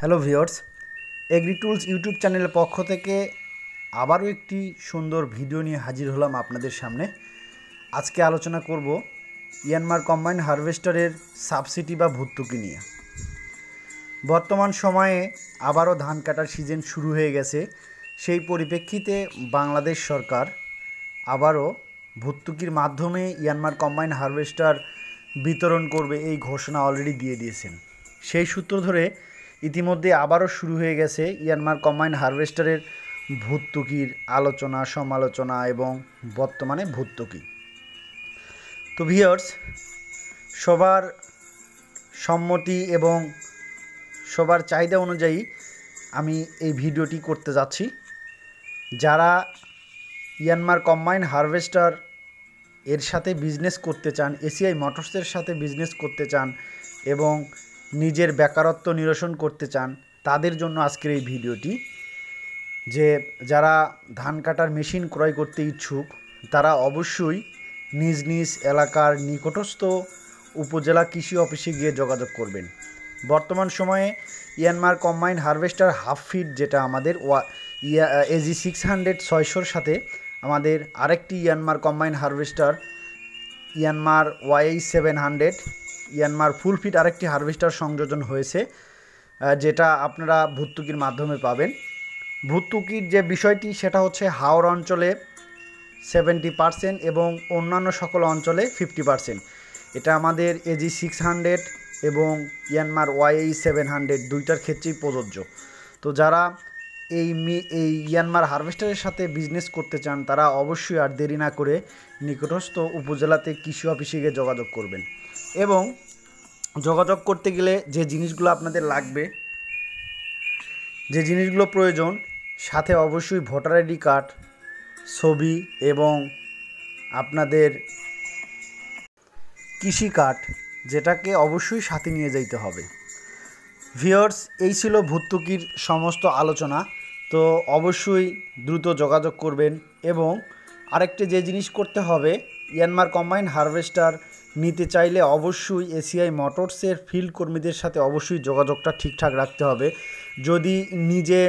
Hello viewers agri tools YouTube চ্যানেলের পক্ষ থেকে আবারও একটি সুন্দর ভিডিও নিয়ে হাজির হলাম আপনাদের সামনে। আজকে আলোচনা করব ইয়ানমার কম্বাইন হারভেস্টারের সাবসিডি বা ভর্তুকি নিয়ে। বর্তমান সময়ে আবারও ধান কাটার সিজন শুরু হয়ে গেছে। সেই পরিপ্রেক্ষিতে বাংলাদেশ সরকার আবারও ভর্তুকির মাধ্যমে ইয়ানমার কম্বাইন হারভেস্টার বিতরণ করবে এই ঘোষণা অলরেডি দিয়ে দিয়েছেন। সেই সূত্র ধরে ইতিমধ্যে আবারও শুরু হয়ে গেছে ইয়ানমার কম্বাইন হারভেস্টারের ভর্তুকির আলোচনা, সমালোচনা এবং বর্তমানে ভর্তুকি। তো ভিওর্স সবার সম্মতি এবং সবার চাহিদা অনুযায়ী আমি এই ভিডিওটি করতে যাচ্ছি। যারা ইয়ানমার কম্বাইন হারভেস্টার এর সাথে বিজনেস করতে চান, এসিআই মোটরসের সাথে বিজনেস করতে চান এবং নিজের বেকারত্ব নিরসন করতে চান, তাদের জন্য আজকের এই ভিডিওটি। যে যারা ধান কাটার মেশিন ক্রয় করতে ইচ্ছুক, তারা অবশ্যই নিজ নিজ এলাকার নিকটস্থ উপজেলা কৃষি অফিসে গিয়ে যোগাযোগ করবেন। বর্তমান সময়ে Yanmar combine harvester half feed যেটা আমাদের ওয়া, ইয়া, এজি সিক্স হান্ড্রেড ছয়শোর সাথে আমাদের আরেকটি Yanmar combine harvester, Yanmar Y seven hundred Yanmar full feed আরেকটি হারভেস্টার সংযোজন হয়েছে যেটা আপনারা ভর্তুকির মাধ্যমে পাবেন। ভর্তুকির যে বিষয়টি, সেটা হচ্ছে হাওড় অঞ্চলে সেভেন্টি পারসেন্ট এবং অন্যান্য সকল অঞ্চলে ফিফটি পারসেন্ট। এটা আমাদের এজি সিক্স হান্ড্রেড এবং ইয়ানমার ওয়াই সেভেন হান্ড্রেড দুইটার ক্ষেত্রেই প্রযোজ্য। তো যারা এই এই ইয়ানমার হারভেস্টারের সাথে বিজনেস করতে চান, তারা অবশ্যই আর দেরি না করে নিকটস্থ উপজেলাতে কৃষি অফিসে গিয়ে যোগাযোগ করবেন। এবং যোগাযোগ করতে গেলে যে জিনিসগুলো আপনাদের লাগবে, যে জিনিসগুলো প্রয়োজন, সাথে অবশ্যই ভোটার আইডি কার্ড, ছবি এবং আপনাদের কৃষি কার্ড, যেটাকে অবশ্যই সাথে নিয়ে যাইতে হবে। ভিওর্স এই ছিল ভর্তুকির সমস্ত আলোচনা। তো অবশ্যই দ্রুত যোগাযোগ করবেন এবং আরেকটি যে জিনিস করতে হবে, ইয়ানমার কম্বাইন হারভেস্টার নিতে চাইলে অবশ্যই এসিআই মোটরসের ফিল্ড কর্মীদের সাথে অবশ্যই যোগাযোগটা ঠিকঠাক রাখতে হবে। যদি নিজে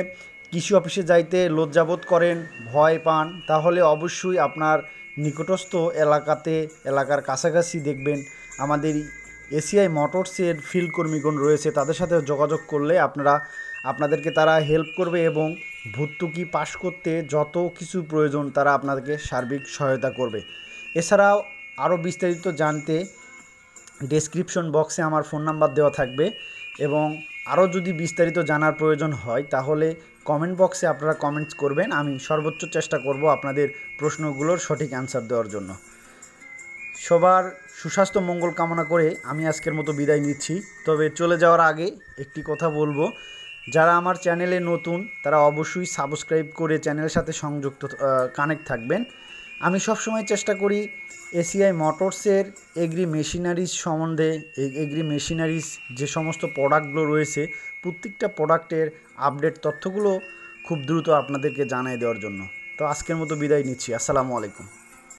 কৃষি অফিসে যাইতে লজ্জাবোধ করেন, ভয় পান, তাহলে অবশ্যই আপনার নিকটস্থ এলাকাতে, এলাকার কাছাকাছি দেখবেন আমাদের এসিআই মোটরসের ফিল্ড কর্মীগণ রয়েছে, তাদের সাথে যোগাযোগ করলে আপনারা, আপনাদেরকে তারা হেল্প করবে এবং ভর্তুকি পাশ করতে যত কিছু প্রয়োজন তারা আপনাদেরকে সার্বিক সহায়তা করবে। এছাড়াও আরও বিস্তারিত জানতে ডেসক্রিপশন বক্সে আমার ফোন নাম্বার দেওয়া থাকবে এবং আরও যদি বিস্তারিত জানার প্রয়োজন হয়, তাহলে কমেন্ট বক্সে আপনারা কমেন্টস করবেন, আমি সর্বোচ্চ চেষ্টা করব আপনাদের প্রশ্নগুলোর সঠিক অ্যান্সার দেওয়ার জন্য। সবার সুস্বাস্থ্য মঙ্গল কামনা করে আমি আজকের মতো বিদায় নিচ্ছি। তবে চলে যাওয়ার আগে একটি কথা বলব। যারা আমার চ্যানেলে নতুন, তারা অবশ্যই সাবস্ক্রাইব করে চ্যানেলের সাথে সংযুক্ত কানেক্ট থাকবেন। আমি সবসময় চেষ্টা করি এসিআই মোটরসের এগ্রি মেশিনারিজ সম্বন্ধে এগ্রি মেশিনারিজ যে সমস্ত প্রোডাক্টগুলো রয়েছে, প্রত্যেকটা প্রোডাক্টের আপডেট তথ্যগুলো খুব দ্রুত আপনাদেরকে জানিয়ে দেওয়ার জন্য। তো আজকের মতো বিদায় নিচ্ছি। আসসালামু আলাইকুম।